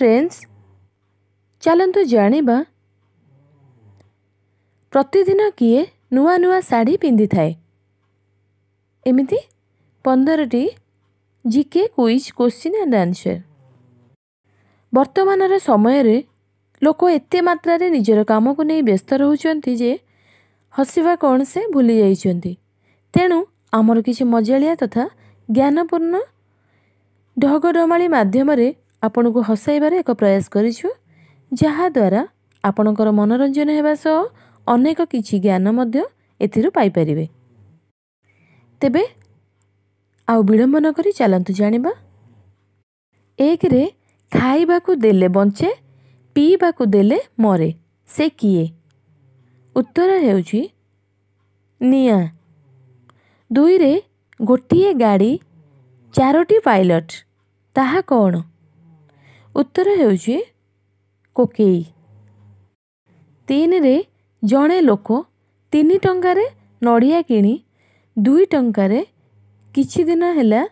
Friends ଚାଲନ୍ତୁ ଜାଣିବା। ପ୍ରତିଦିନ କିଏ ନୂଆ ନୂଆ ଶାଢ଼ୀ ପିନ୍ଧିଥାଏ। ଏମିତି ପନ୍ଦରଟି G K quiz question and answer ବର୍ତ୍ତମାନର ସମୟରେ ଲୋକ ଏତେ ମାତ୍ରାରେ ନିଜର କାମକୁ ନେଇ ବ୍ୟସ୍ତ ରହୁଛନ୍ତି ଯେ ହସିବା କ'ଣ ସେ ଭୁଲି ଯାଇଛନ୍ତି। ତେଣୁ ଆମର କିଛି ମଜାଳିଆ ତଥା ଜ୍ଞାନପୂର୍ଣ୍ଣ ଢଗଡମାଳି ମାଧ୍ୟମରେ ଆପଣଙ୍କୁ ହସାଇବାର ଏକ ପ୍ରୟାସ କରିଛୁ ଯାହାଦ୍ୱାରା ଆପଣଙ୍କର ମନୋରଞ୍ଜନ ହେବା ସହ ଅନେକ କିଛି ଜ୍ଞାନ ମଧ୍ୟ ଏଥିରୁ ପାଇପାରିବେ। ତେବେ ଆଉ ବିଳମ୍ବ ନ କରି ଚାଲନ୍ତୁ ଜାଣିବା। ଏକରେ ଖାଇବାକୁ ଦେଲେ ବଞ୍ଚେ ପିଇବାକୁ ଦେଲେ ମରେ ସେ କିଏ? ଉତ୍ତର ହେଉଛି ନିଆଁ। ଦୁଇରେ ଗୋଟିଏ ଗାଡ଼ି ଚାରୋଟି ପାଇଲଟ ତାହା କ'ଣ? ଉତ୍ତର ହେଉଛି କୋକେଇ। ତିନିରେ ଜଣେ ଲୋକ ତିନି ଟଙ୍କାରେ ନଡ଼ିଆ କିଣି ଦୁଇ ଟଙ୍କାରେ କିଛି ଦିନ ହେଲା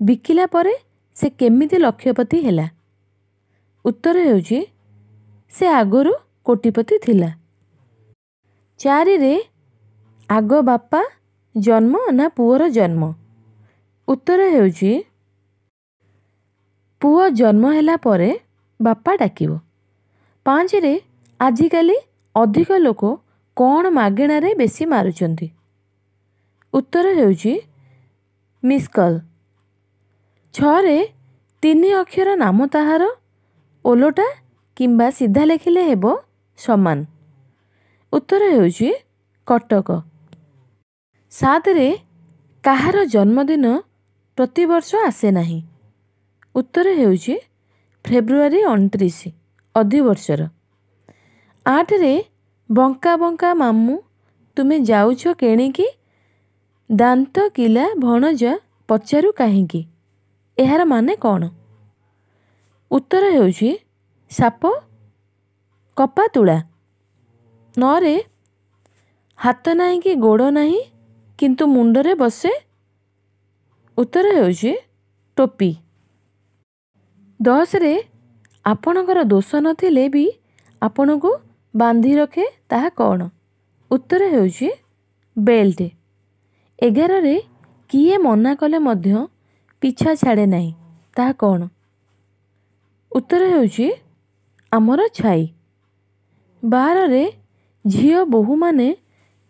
ବିକିଲା ପରେ ସେ କେମିତି ଲକ୍ଷପତି ହେଲା? ଉତ୍ତର ହେଉଛି ସେ ଆଗରୁ କୋଟିପତି ଥିଲା। ଚାରିରେ ଆଗ ବାପା ଜନ୍ମ ନା ପୁଅର ଜନ୍ମ? ଉତ୍ତର ହେଉଛି ପୁଅ ଜନ୍ମ ହେଲା ପରେ ବାପା ଡାକିବ। ପାଞ୍ଚରେ ଆଜିକାଲି ଅଧିକ ଲୋକ କ'ଣ ମାଗଣାରେ ବେଶୀ ମାରୁଛନ୍ତି? ଉତ୍ତର ହେଉଛି ମିସ୍ କଲ୍। ଛଅରେ ତିନି ଅକ୍ଷର ନାମ ତାହାର ଓଲଟା କିମ୍ବା ସିଧା ଲେଖିଲେ ହେବ ସମାନ। ଉତ୍ତର ହେଉଛି କଟକ। ସାତରେ କାହାର ଜନ୍ମଦିନ ପ୍ରତିବର୍ଷ ଆସେ ନାହିଁ? ଉତ୍ତର ହେଉଛି ଫେବୃଆରୀ ଅଣତିରିଶ ଅଧିବର୍ଷର। ଆଠରେ ବଙ୍କା ବଙ୍କା ମାମୁଁ ତୁମେ ଯାଉଛ କେଣିକି? ଦାନ୍ତ କିଲା ଭଣଜା ପଚାରୁ କାହିଁକି? ଏହାର ମାନେ କ'ଣ? ଉତ୍ତର ହେଉଛି ସାପ କପା ତୁଳା ନଅରେ ହାତ ନାହିଁ କି ଗୋଡ଼ ନାହିଁ କିନ୍ତୁ ମୁଣ୍ଡରେ ବସେ। ଉତ୍ତର ହେଉଛି ଟୋପି। ଦଶରେ ଆପଣଙ୍କର ଦୋଷ ନଥିଲେ ବି ଆପଣଙ୍କୁ ବାନ୍ଧି ରଖେ ତାହା କ'ଣ? ଉତ୍ତର ହେଉଛି ବେଲ୍ଟ। ଏଗାରରେ କିଏ ମନା କଲେ ମଧ୍ୟ ପିଛା ଛାଡ଼େ ନାହିଁ ତାହା କ'ଣ? ଉତ୍ତର ହେଉଛି ଆମର ଛାଇ। ବାରରେ ଝିଅ ବୋହୂମାନେ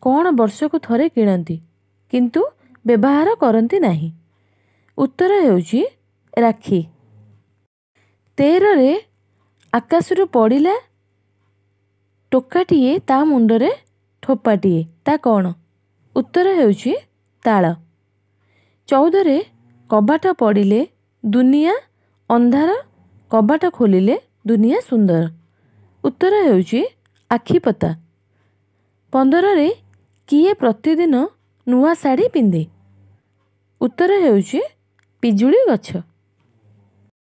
କ'ଣ ବର୍ଷକୁ ଥରେ କିଣନ୍ତି କିନ୍ତୁ ବ୍ୟବହାର କରନ୍ତି ନାହିଁ। ଉତ୍ତର ହେଉଛି ରାକ୍ଷୀ। ତେରରେ ଆକାଶରୁ ପଡ଼ିଲା ଟୋକାଟିଏ ତା ମୁଣ୍ଡରେ ଠୋପାଟିଏ। ତା କ'ଣ? ଉତ୍ତର ହେଉଛି ତାଳ। ଚଉଦରେ କବାଟ ପଡ଼ିଲେ ଦୁନିଆ ଅନ୍ଧାର କବାଟ ଖୋଲିଲେ ଦୁନିଆ ସୁନ୍ଦର। ଉତ୍ତର ହେଉଛି ଆଖିପତା। ପନ୍ଦରରେ କିଏ ପ୍ରତିଦିନ ନୂଆ ଶାଢ଼ୀ ପିନ୍ଧେ? ଉତ୍ତର ହେଉଛି ପିଜୁଳି ଗଛ।